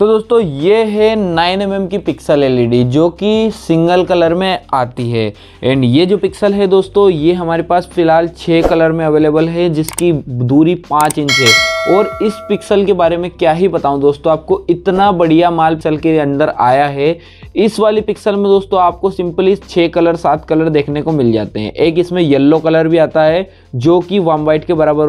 तो दोस्तों, ये है 9 एम mm की पिक्सल एलईडी जो कि सिंगल कलर में आती है। एंड ये जो पिक्सल है दोस्तों, ये हमारे पास फ़िलहाल छः कलर में अवेलेबल है, जिसकी दूरी पाँच इंच है। और इस पिक्सल के बारे में क्या ही बताऊँ दोस्तों, आपको इतना बढ़िया माल चल के अंदर आया है इस वाली पिक्सल में दोस्तों आपको सिंपली छः कलर सात कलर देखने को मिल जाते हैं। एक इसमें येल्लो कलर भी आता है, जो कि वाम वाइट के बराबर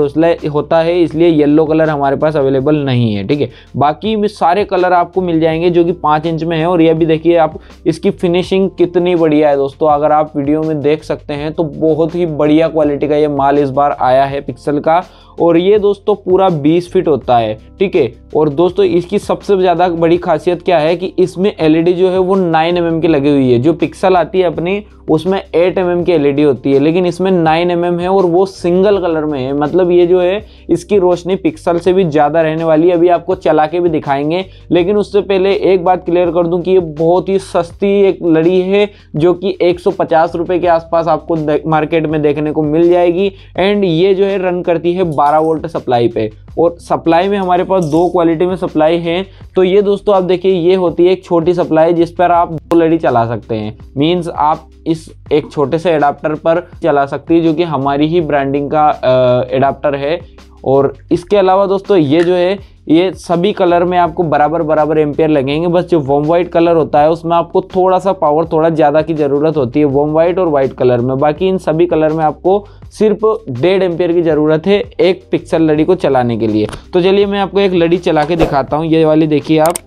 होता है, इसलिए येल्लो कलर हमारे पास अवेलेबल नहीं है, ठीक है? बाकी सारे कलर आपको मिल जाएँगे, जो कि पाँच इंच में है, और यह भी देखिए आप, इसकी फिनिशिंग कितनी बढ़िया है दोस्तों। अगर आप वीडियो में देख सकते हैं तो बहुत ही बढ़िया क्वालिटी का ये माल इस बार आया है पिक्सल का, और ये दोस्तों पूरा 20 फीट होता है, ठीक है? और दोस्तों इसकी सबसे ज़्यादा बड़ी खासियत क्या है कि इसमें एलईडी जो है वो 9 एम mm की लगी हुई है। जो पिक्सल आती है अपनी, उसमें 8 एम mm की एलईडी होती है। लेकिन इसमें 9 एम mm है और वो सिंगल कलर में है। मतलब ये जो है, इसकी रोशनी पिक्सल से भी ज़्यादा रहने वाली है। अभी आपको चला के भी दिखाएँगे। लेकिन उससे पहले एक बात क्लियर कर दूँ कि ये बहुत ही सस्ती एक लड़ी है, जो कि एक सौ के आसपास आपको मार्केट में देखने को मिल जाएगी। एंड ये जो है रन करती है बारह वोल्ट सप्लाई पे। और सप्लाई में हमारे पास दो क्वालिटी में सप्लाई है। तो ये दोस्तों, आप देखिए, ये होती है एक छोटी सप्लाई जिस पर आप दो लड़ी चला सकते हैं। मींस आप इस एक छोटे से एडाप्टर पर चला सकती है, जो कि हमारी ही ब्रांडिंग का एडाप्टर है। और इसके अलावा दोस्तों, ये जो है ये सभी कलर में आपको बराबर बराबर एम्पेयर लगेंगे, बस जो वॉम वाइट कलर होता है, उसमें आपको थोड़ा सा पावर थोड़ा ज़्यादा की ज़रूरत होती है वॉम वाइट और वाइट कलर में। बाकी इन सभी कलर में आपको सिर्फ़ डेढ़ एम्पेयर की ज़रूरत है एक पिक्सल लड़ी को चलाने के लिए। तो चलिए मैं आपको एक लड़ी चला के दिखाता हूँ। ये वाली देखिए आप।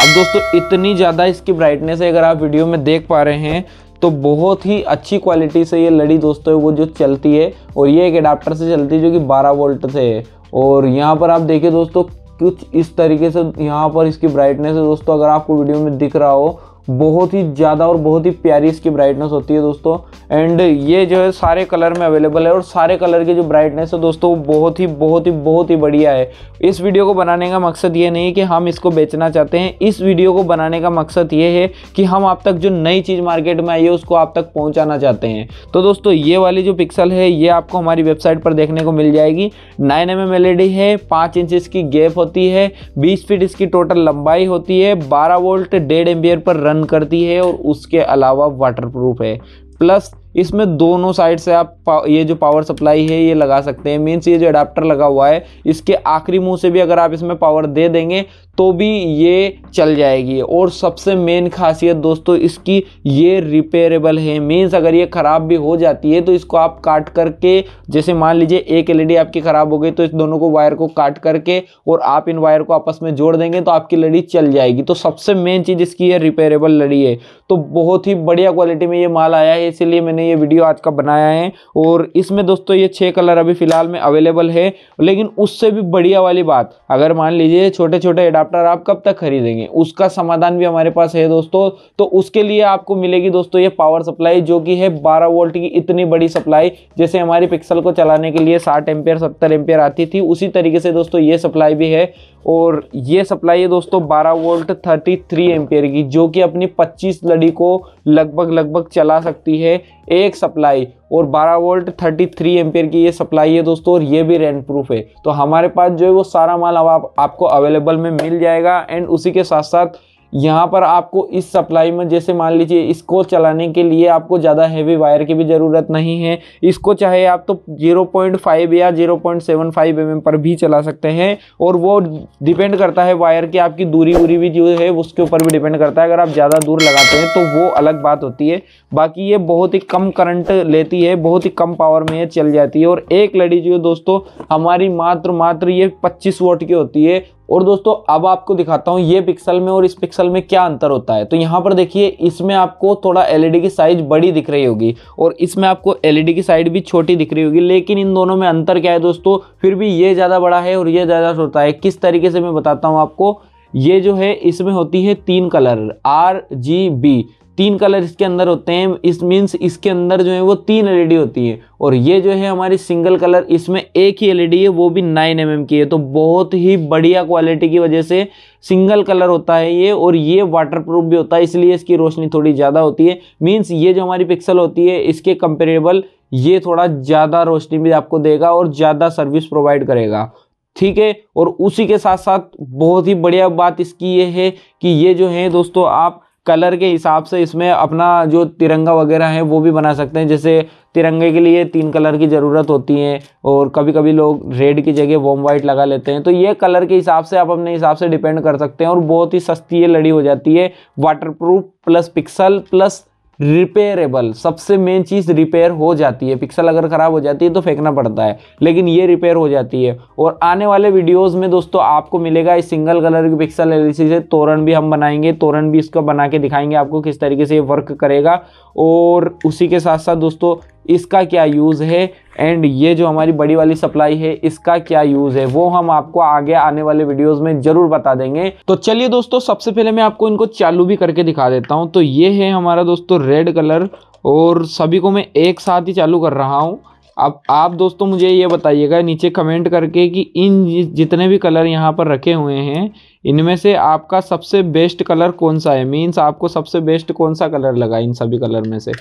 अब दोस्तों, इतनी ज़्यादा इसकी ब्राइटनेस है, अगर आप वीडियो में देख पा रहे हैं तो बहुत ही अच्छी क्वालिटी से ये लड़ी दोस्तों, वो जो चलती है, और ये एक एडाप्टर से चलती है जो कि 12 वोल्ट से है। और यहाँ पर आप देखिए दोस्तों, कुछ इस तरीके से यहाँ पर इसकी ब्राइटनेस है दोस्तों, अगर आपको वीडियो में दिख रहा हो बहुत ही ज़्यादा और बहुत ही प्यारी इसकी ब्राइटनेस होती है दोस्तों। एंड ये जो है सारे कलर में अवेलेबल है और सारे कलर की जो ब्राइटनेस है दोस्तों, वो बहुत ही बहुत ही बहुत ही बढ़िया है। इस वीडियो को बनाने का मकसद ये नहीं कि हम इसको बेचना चाहते हैं। इस वीडियो को बनाने का मकसद ये है कि हम आप तक जो नई चीज़ मार्केट में आई है, उसको आप तक पहुँचाना चाहते हैं। तो दोस्तों, ये वाली जो पिक्सल है, ये आपको हमारी वेबसाइट पर देखने को मिल जाएगी। नाइन एम एम है, पाँच इंच इसकी गैप होती है, बीस फीट इसकी टोटल लंबाई होती है, बारह वोल्ट डेढ़ एम्बियर पर रन करती है और उसके अलावा वाटरप्रूफ है। प्लस इसमें दोनों साइड से आप ये जो पावर सप्लाई है, ये लगा सकते हैं। मीन्स ये जो अडाप्टर लगा हुआ है, इसके आखिरी मुँह से भी अगर आप इसमें पावर दे देंगे तो भी ये चल जाएगी। और सबसे मेन खासियत दोस्तों इसकी ये रिपेयरेबल है। मीन्स अगर ये ख़राब भी हो जाती है तो इसको आप काट करके, जैसे मान लीजिए एक एलईडी आपकी ख़राब हो गई तो इस दोनों को वायर को काट करके और आप इन वायर को आपस में जोड़ देंगे तो आपकी लड़ी चल जाएगी। तो सबसे मेन चीज़ इसकी है रिपेयरेबल लड़ी है। तो बहुत ही बढ़िया क्वालिटी में ये माल आया है, इसीलिए मैंने ये वीडियो आज का बनाया है। और इसमें दोस्तों ये छः कलर अभी फ़िलहाल में अवेलेबल है। लेकिन उससे भी बढ़िया वाली बात, अगर मान लीजिए छोटे छोटे एडाप्टर आप कब तक खरीदेंगे? उसका समाधान भी हमारे पास है दोस्तों। तो उसके लिए आपको मिलेगी दोस्तों ये पावर सप्लाई जो कि है बारह वोल्ट की इतनी बड़ी सप्लाई जैसे हमारी पिक्सल को चलाने के लिए साठ एम्पियर सत्तर एम्पियर आती थी, उसी तरीके से दोस्तों ये सप्लाई भी है। और ये सप्लाई है दोस्तों 12 वोल्ट 33 एम्पियर की जो कि अपनी 25 लड़ी को लगभग लगभग चला सकती है एक सप्लाई। और 12 वोल्ट 33 एम्पियर की ये सप्लाई है दोस्तों और ये भी रेंट प्रूफ है। तो हमारे पास जो है वो सारा माल अब आप, आपको अवेलेबल में मिल जाएगा एंड उसी के साथ साथ यहाँ पर आपको इस सप्लाई में, जैसे मान लीजिए इसको चलाने के लिए आपको ज़्यादा हैवी वायर की भी ज़रूरत नहीं है। इसको चाहे आप तो 0.5 या 0.75 फाइव mm पर भी चला सकते हैं और वो डिपेंड करता है वायर की आपकी दूरी वूरी भी जो है, उसके ऊपर भी डिपेंड करता है। अगर आप ज़्यादा दूर लगाते हैं तो वो अलग बात होती है। बाकी ये बहुत ही कम करंट लेती है, बहुत ही कम पावर में ये चल जाती है। और एक लड़ी जो है दोस्तों, हमारी मात्र मात्र ये पच्चीस वोट की होती है। और दोस्तों, अब आपको दिखाता हूँ ये पिक्सल में और इस पिक्सल में क्या अंतर होता है। तो यहाँ पर देखिए, इसमें आपको थोड़ा एलईडी की साइज़ बड़ी दिख रही होगी और इसमें आपको एलईडी की साइड भी छोटी दिख रही होगी। लेकिन इन दोनों में अंतर क्या है दोस्तों? फिर भी ये ज़्यादा बड़ा है और ये ज़्यादा छोटा है। किस तरीके से मैं बताता हूँ आपको? ये जो है, इसमें होती है तीन कलर आर जी बी तीन कलर इसके अंदर होते हैं, इस मीन्स इसके अंदर जो है वो तीन एलईडी होती है। और ये जो है हमारी सिंगल कलर इसमें एक ही एलईडी है, वो भी नाइन एम की है। तो बहुत ही बढ़िया क्वालिटी की वजह से सिंगल कलर होता है ये, और ये वाटर प्रूफ भी होता है, इसलिए इसकी रोशनी थोड़ी ज़्यादा होती है। मीन्स ये जो हमारी पिक्सल होती है, इसके कंपेरेबल ये थोड़ा ज़्यादा रोशनी भी आपको देगा और ज़्यादा सर्विस प्रोवाइड करेगा। ठीक है? और उसी के साथ साथ बहुत ही बढ़िया बात इसकी ये है कि ये जो है दोस्तों, आप कलर के हिसाब से इसमें अपना जो तिरंगा वगैरह है, वो भी बना सकते हैं। जैसे तिरंगे के लिए तीन कलर की ज़रूरत होती है और कभी कभी लोग रेड की जगह वॉम वाइट लगा लेते हैं। तो ये कलर के हिसाब से आप अपने हिसाब से डिपेंड कर सकते हैं और बहुत ही सस्ती ये लड़ी हो जाती है। Waterproof plus pixel plus repairable सबसे मेन चीज़ रिपेयर हो जाती है। पिक्सल अगर ख़राब हो जाती है तो फेंकना पड़ता है, लेकिन ये रिपेयर हो जाती है। और आने वाले वीडियोस में दोस्तों आपको मिलेगा इस सिंगल कलर की पिक्सल एलईसी से। तोरण भी हम बनाएँगे, तोरण भी इसका बना के दिखाएँगे आपको किस तरीके से ये वर्क करेगा। और उसी के साथ साथ दोस्तों इसका क्या यूज़ है? एंड ये जो हमारी बड़ी वाली सप्लाई है, इसका क्या यूज़ है? वो हम आपको आगे आने वाले वीडियोस में ज़रूर बता देंगे। तो चलिए दोस्तों, सबसे पहले मैं आपको इनको चालू भी करके दिखा देता हूँ। तो ये है हमारा दोस्तों रेड कलर और सभी को मैं एक साथ ही चालू कर रहा हूँ। अब आप दोस्तों मुझे ये बताइएगा, नीचे कमेंट करके कि इन जितने भी कलर यहाँ पर रखे हुए हैं, इनमें से आपका सबसे बेस्ट कलर कौन सा है? मीन्स आपको सबसे बेस्ट कौन सा कलर लगा इन सभी कलर में से?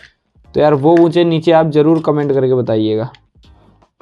तो यार वो मुझे नीचे आप ज़रूर कमेंट करके बताइएगा।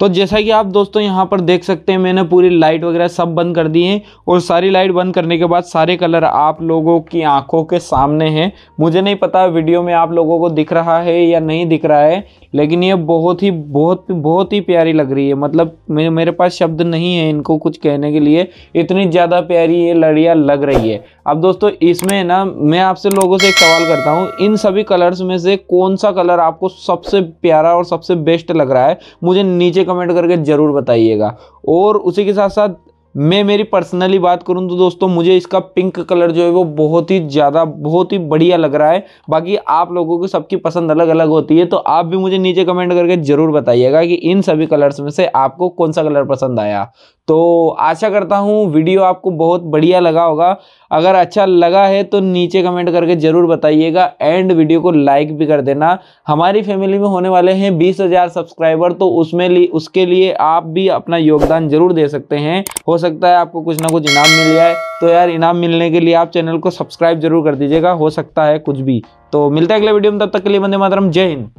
तो जैसा कि आप दोस्तों यहाँ पर देख सकते हैं, मैंने पूरी लाइट वगैरह सब बंद कर दी है और सारी लाइट बंद करने के बाद सारे कलर आप लोगों की आँखों के सामने हैं। मुझे नहीं पता वीडियो में आप लोगों को दिख रहा है या नहीं दिख रहा है, लेकिन ये बहुत ही, बहुत बहुत ही प्यारी लग रही है। मतलब मेरे पास शब्द नहीं है इनको कुछ कहने के लिए, इतनी ज़्यादा प्यारी ये लड़िया लग रही है। अब दोस्तों इसमें ना, मैं आपसे लोगों से एक सवाल करता हूँ, इन सभी कलर्स में से कौन सा कलर आपको सबसे प्यारा और सबसे बेस्ट लग रहा है? मुझे नीचे कमेंट करके ज़रूर बताइएगा। और उसी के साथ साथ मैं मेरी पर्सनली बात करूँ तो दोस्तों, मुझे इसका पिंक कलर जो है वो बहुत ही ज़्यादा, बहुत ही बढ़िया लग रहा है। बाकी आप लोगों की सबकी पसंद अलग अलग होती है तो आप भी मुझे नीचे कमेंट करके ज़रूर बताइएगा कि इन सभी कलर्स में से आपको कौन सा कलर पसंद आया। तो आशा करता हूँ वीडियो आपको बहुत बढ़िया लगा होगा। अगर अच्छा लगा है तो नीचे कमेंट करके ज़रूर बताइएगा एंड वीडियो को लाइक भी कर देना। हमारी फैमिली में होने वाले हैं बीस हज़ार सब्सक्राइबर तो उसमें उसके लिए आप भी अपना योगदान ज़रूर दे सकते हैं। हो सकता है, आपको कुछ ना कुछ इनाम मिल जाए तो यार, इनाम मिलने के लिए आप चैनल को सब्सक्राइब ज़रूर कर दीजिएगा। हो सकता है कुछ भी। तो मिलता है अगले वीडियो में, तब तक के लिए बंदे मातरम। जय हिंद।